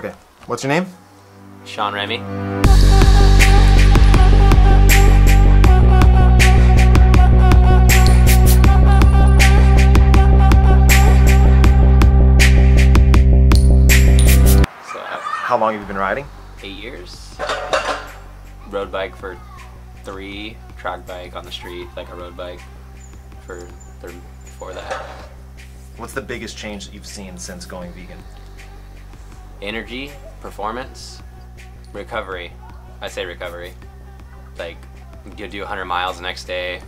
Okay. What's your name? Shawn Remy. So uh, How long have you been riding? eight years. Road bike for three. Track bike on the street, like a road bike for th- before that. What's the biggest change that you've seen since going vegan? Energy, performance, recovery. I say recovery. Like you do 100 miles the next day.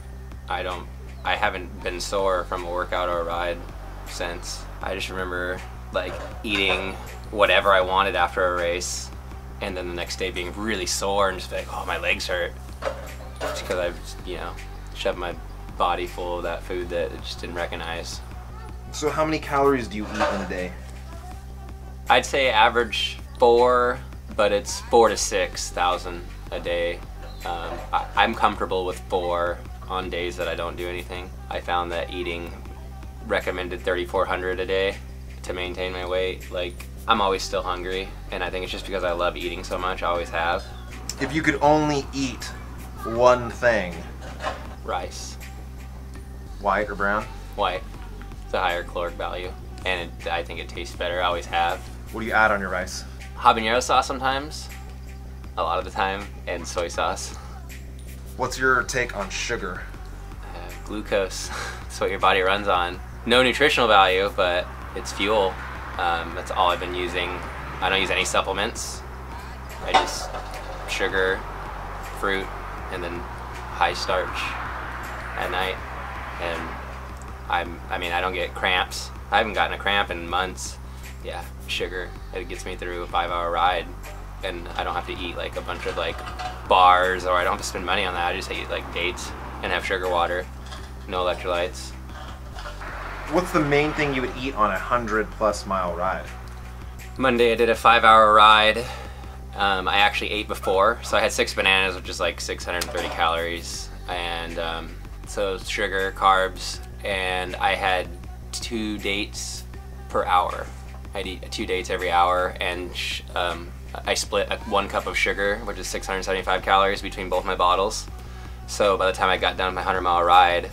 I don't. I haven't been sore from a workout or a ride since. I just remember like eating whatever I wanted after a race, and then the next day being really sore and just like, oh, my legs hurt, just because I've you know shoved my body full of that food that it just didn't recognize. So how many calories do you eat in a day? I'd say average four, but it's four to six thousand a day. Um, I, I'm comfortable with four on days that I don't do anything. I found that eating recommended 3,400 a day to maintain my weight. Like I'm always still hungry, and I think it's just because I love eating so much. I always have If you could only eat one thing, rice, white or brown, white. It's a higher caloric value, and it, I think it tastes better. I always have. What do you add on your rice? Habanero sauce sometimes, a lot of the time, and soy sauce. What's your take on sugar? Uh, glucose. It's what your body runs on. No nutritional value, but it's fuel. Um, that's all I've been using. I don't use any supplements. I just sugar, fruit, and then high starch at night. And I'm, I mean, I don't get cramps. I haven't gotten a cramp in months. Yeah, sugar. It gets me through a five hour ride. And I don't have to eat like a bunch of like bars or I don't have to spend money on that. I just eat like dates and have sugar water, no electrolytes. What's the main thing you would eat on a hundred plus mile ride? Monday I did a five hour ride. Um, I actually ate before, so I had six bananas, which is like 630 calories, and um, so sugar, carbs, and I had two dates per hour. I'd eat two dates every hour, and um, I split one cup of sugar, which is 675 calories, between both my bottles. So by the time I got done my 100 mile ride,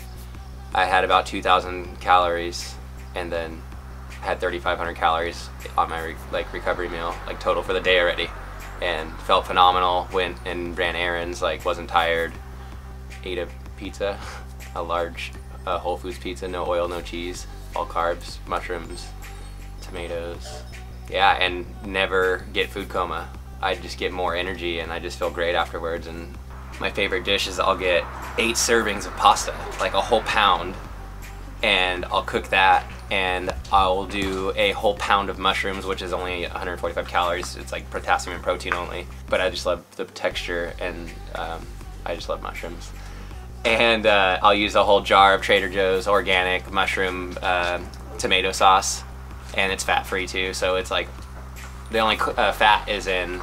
I had about 2,000 calories, and then had 3,500 calories on my like recovery meal, like total for the day already, and felt phenomenal. Went and ran errands, like wasn't tired. Ate a pizza, a large uh, Whole Foods pizza, no oil, no cheese, all carbs, mushrooms, tomatoes. Yeah, and never get food coma. I just get more energy, and I just feel great afterwards. And my favorite dish is I'll get eight servings of pasta, like a whole pound, and I'll cook that and I'll do a whole pound of mushrooms, which is only 145 calories. It's like potassium and protein only, but I just love the texture and um, I just love mushrooms. And uh, I'll use a whole jar of Trader Joe's organic mushroom uh, tomato sauce, and it's fat free too. So it's like the only uh, fat is in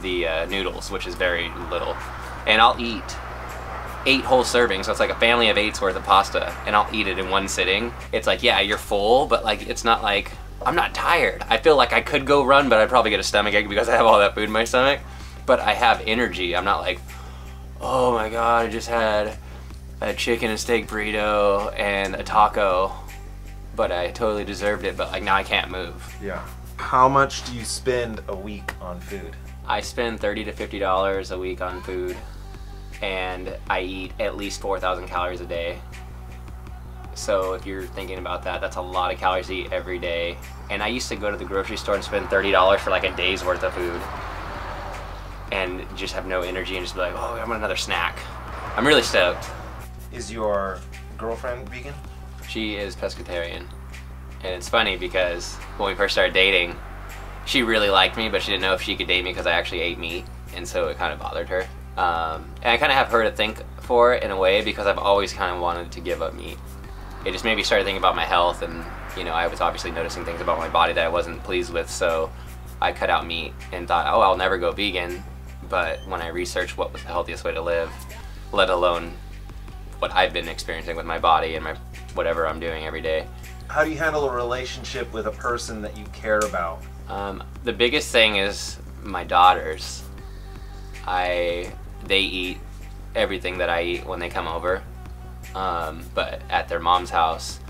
the uh, noodles, which is very little. And I'll eat eight whole servings, so it's like a family of eight's worth of pasta, and I'll eat it in one sitting. It's like, yeah, you're full, but like, it's not like, I'm not tired. I feel like I could go run, but I'd probably get a stomach ache because I have all that food in my stomach. But I have energy. I'm not like, oh my god, I just had a chicken and steak burrito and a taco, but I totally deserved it, but like now I can't move. Yeah. How much do you spend a week on food? I spend 30 to 50 dollars a week on food and I eat at least 4,000 calories a day. So if you're thinking about that, that's a lot of calories to eat every day. And I used to go to the grocery store and spend $30 for like a day's worth of food and just have no energy and just be like, oh, I want another snack. I'm really stoked. Is your girlfriend vegan? She is pescatarian. And it's funny because when we first started dating, she really liked me, but she didn't know if she could date me because I actually ate meat. And so it kind of bothered her. Um, and I kind of have her to thank for in a way because I've always kind of wanted to give up meat. It just made me start thinking about my health, and you know, I was obviously noticing things about my body that I wasn't pleased with. So I cut out meat and thought, oh, I'll never go vegan. But when I researched what was the healthiest way to live, let alone what I've been experiencing with my body and my whatever I'm doing every day, How do you handle a relationship with a person that you care about? Um, the biggest thing is my daughters. I they eat everything that I eat when they come over, um, but at their mom's house,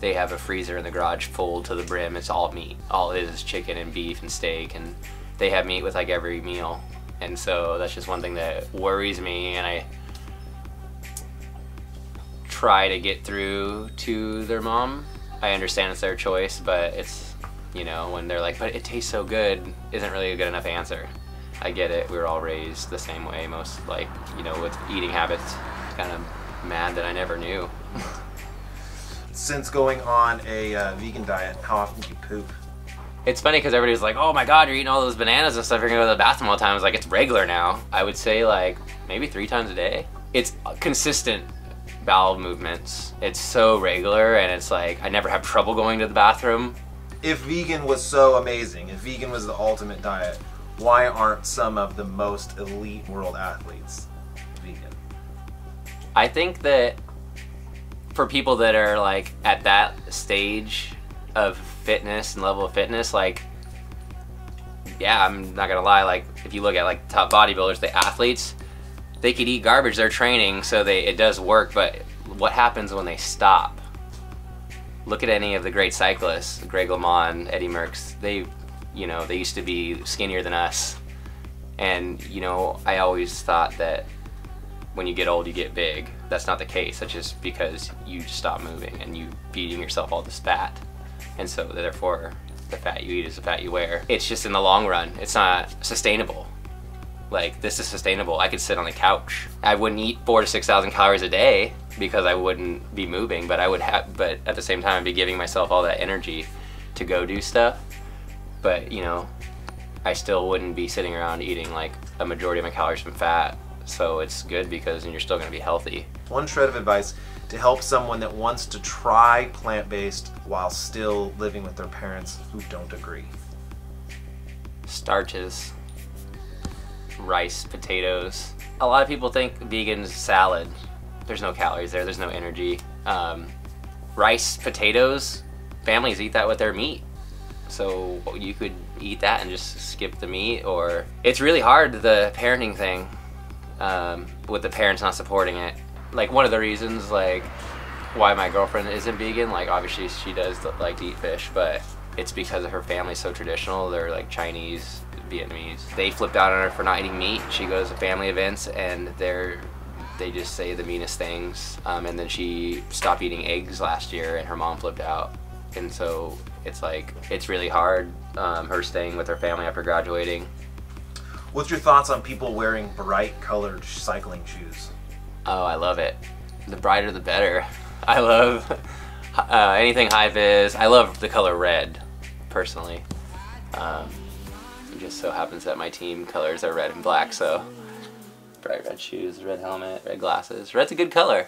they have a freezer in the garage full to the brim. It's all meat. All it is is chicken and beef and steak, and they have meat with like every meal. And so that's just one thing that worries me, and I try to get through to their mom. I understand it's their choice, but it's you know when they're like, but it tastes so good, isn't really a good enough answer. I get it. We were all raised the same way. Most like you know with eating habits. Kind of mad that I never knew. Since going on a uh, vegan diet, how often do you poop? It's funny because everybody's like, "Oh my God, you're eating all those bananas and stuff. You're gonna go to the bathroom all the time." It's like it's regular now. I would say like maybe three times a day. It's consistent bowel movements. It's so regular, and it's like I never have trouble going to the bathroom. If vegan was so amazing, if vegan was the ultimate diet, why aren't some of the most elite world athletes vegan? I think that for people that are like at that stage of fitness and level of fitness, like yeah, I'm not gonna lie, like if you look at like top bodybuilders, the athletes, they could eat garbage, they're training, so they it does work, but what happens when they stop? Look at any of the great cyclists, Greg LeMond, Eddie Merckx, they you know, they used to be skinnier than us. And, you know, I always thought that when you get old, you get big. That's not the case. That's just because you stop moving and you feeding yourself all this fat. And so therefore, the fat you eat is the fat you wear. It's just in the long run, it's not sustainable. Like this is sustainable. I could sit on the couch. I wouldn't eat four to 6,000 calories a day because I wouldn't be moving, but I would have, but at the same time, I'd be giving myself all that energy to go do stuff. But, you know, I still wouldn't be sitting around eating like a majority of my calories from fat so it's good because you're still going to be healthy. One shred of advice to help someone that wants to try plant-based while still living with their parents who don't agree. Starches, rice, potatoes. A lot of people think vegan salad. There's no calories there, there's no energy. Um, rice, potatoes, families eat that with their meat. So you could eat that and just skip the meat or it's really hard the parenting thing um, with the parents not supporting it. Like one of the reasons like why my girlfriend isn't vegan, like obviously she does like to eat fish, but it's because of her family's so traditional. They're like Chinese, Vietnamese. They flipped out on her for not eating meat. She goes to family events and they're they just say the meanest things. Um, and then she stopped eating eggs last year and her mom flipped out. And so it's like, it's really hard, um, her staying with her family after graduating. What's your thoughts on people wearing bright colored cycling shoes? Oh, I love it. The brighter the better. I love uh, anything high vis. I love the color red, personally. Um, it just so happens that my team colors are red and black, so bright red shoes, red helmet, red glasses. Red's a good color.